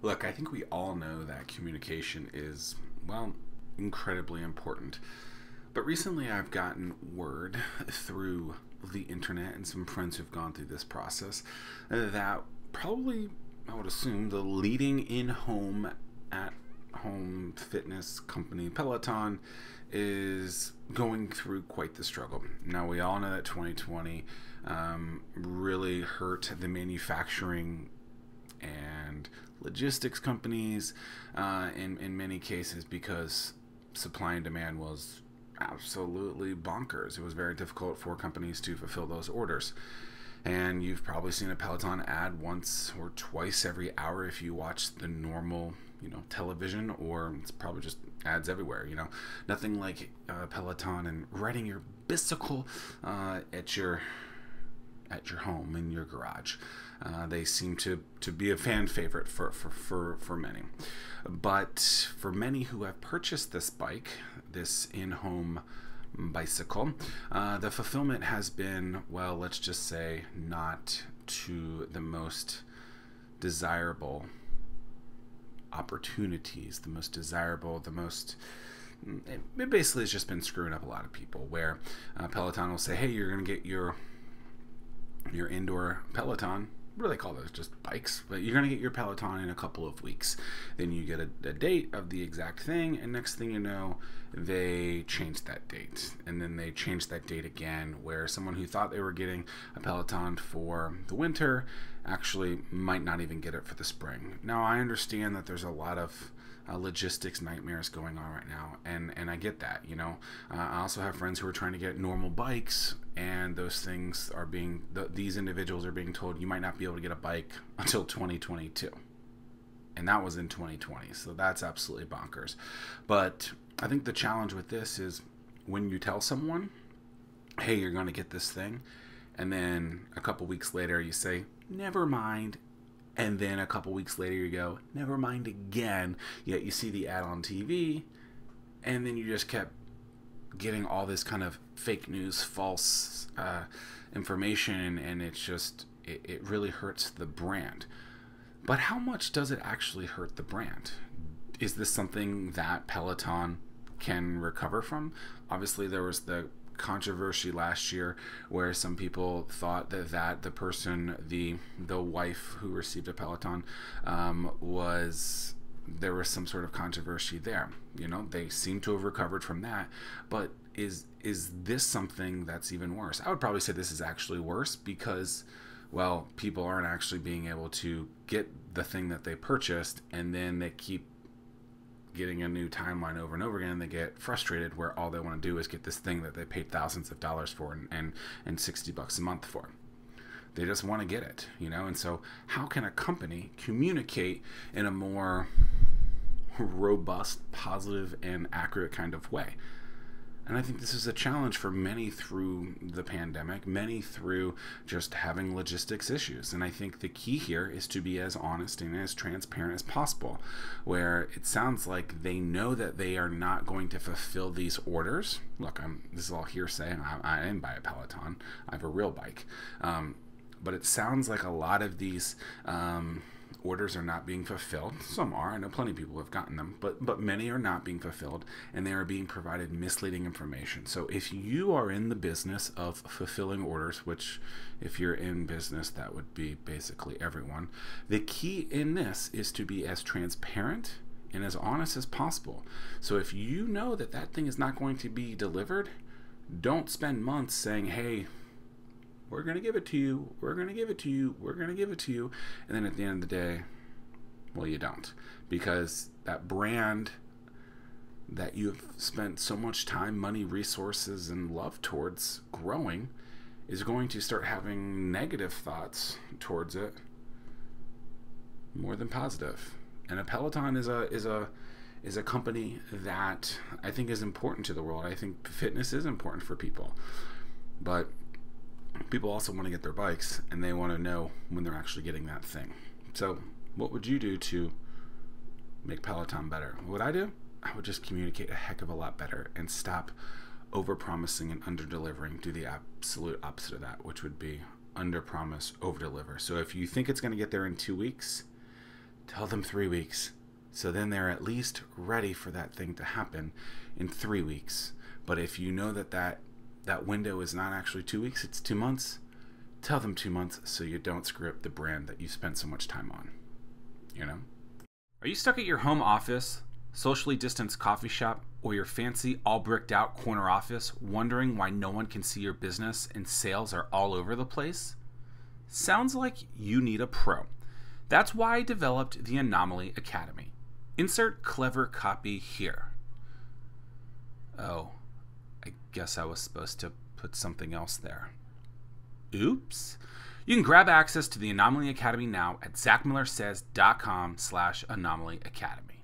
Look, I think we all know that communication is, well, incredibly important. But recently I've gotten word through the internet and some friends who've gone through this process that probably, I would assume, the leading in home at home fitness company Peloton is going through quite the struggle. Now, we all know that 2020 um, really hurt the manufacturing and logistics companies uh, in, in many cases because supply and demand was absolutely bonkers. It was very difficult for companies to fulfill those orders. And you've probably seen a Peloton ad once or twice every hour if you watch the normal, you know, television, or it's probably just ads everywhere. You know, nothing like uh, Peloton and riding your bicycle uh, at your at your home in your garage. Uh, they seem to, to be a fan favorite for, for, for, for many. But for many who have purchased this bike, this in home bicycle, uh, the fulfillment has been, well, let's just say, not to the most desirable opportunities, the most desirable, the most it basically has just been screwing up a lot of people where uh, peloton will say hey you're going to get your your indoor peloton what do they call those? Just bikes. But you're going to get your Peloton in a couple of weeks. Then you get a, a, date of the exact thing, and next thing you know, they change that date. And then they change that date again, where someone who thought they were getting a Peloton for the winter actually might not even get it for the spring. Now, I understand that there's a lot of uh, logistics nightmares going on right now, and and I get that. You know, uh, I also have friends who are trying to get normal bikes, and those things are being th- these individuals are being told you might not be able to get a bike until 2022, and that was in 2020. So that's absolutely bonkers. But I think the challenge with this is when you tell someone, "Hey, you're going to get this thing," and then a couple weeks later you say, "Never mind." And then a couple weeks later you go, never mind again. Yet you see the ad on TV, and then you just kept getting all this kind of fake news, false uh, information, and it's just it, it really hurts the brand. But how much does it actually hurt the brand? Is this something that Peloton can recover from? Obviously, there was the controversy last year where some people thought that, that the person, the the wife who received a Peloton, um, was there was some sort of controversy there. You know, they seem to have recovered from that, but is is this something that's even worse? I would probably say this is actually worse because well, people aren't actually being able to get the thing that they purchased and then they keep getting a new timeline over and over again and they get frustrated where all they want to do is get this thing that they paid thousands of dollars for and, and, and 60 bucks a month for. They just want to get it you know? And so how can a company communicate in a more robust positive and accurate kind of way and I think this is a challenge for many through the pandemic, many through just having logistics issues. And I think the key here is to be as honest and as transparent as possible, where it sounds like they know that they are not going to fulfill these orders. Look, I'm this is all hearsay. I, I didn't buy a Peloton. I have a real bike. Um, but it sounds like a lot of these um, orders are not being fulfilled. Some are. I know plenty of people have gotten them, but but many are not being fulfilled, and they are being provided misleading information. So if you are in the business of fulfilling orders, which if you're in business, that would be basically everyone. The key in this is to be as transparent and as honest as possible. So if you know that that thing is not going to be delivered, don't spend months saying, "Hey, we're going to give it to you. We're going to give it to you. We're going to give it to you. And then at the end of the day, well, you don't. Because that brand that you have spent so much time, money, resources, and love towards growing is going to start having negative thoughts towards it more than positive. And a Peloton is a is a is a company that I think is important to the world. I think fitness is important for people. But people also want to get their bikes and they want to know when they're actually getting that thing. So, what would you do to make Peloton better? What would I do? I would just communicate a heck of a lot better and stop over promising and under delivering. Do the absolute opposite of that, which would be under promise, over deliver. So, if you think it's going to get there in two weeks, tell them three weeks. So then they're at least ready for that thing to happen in three weeks. But if you know that that, that window is not actually two weeks, it's two months, tell them two months so you don't screw up the brand that you spent so much time on. You know? Are you stuck at your home office, socially distanced coffee shop, or your fancy, all bricked out corner office, wondering why no one can see your business and sales are all over the place? Sounds like you need a pro. That's why I developed the Anomaly Academy. Insert clever copy here. Oh, guess I was supposed to put something else there. Oops. You can grab access to the Anomaly Academy now at zackmillersays.com slash anomaly academy.